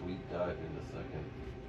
sweet dive in the second.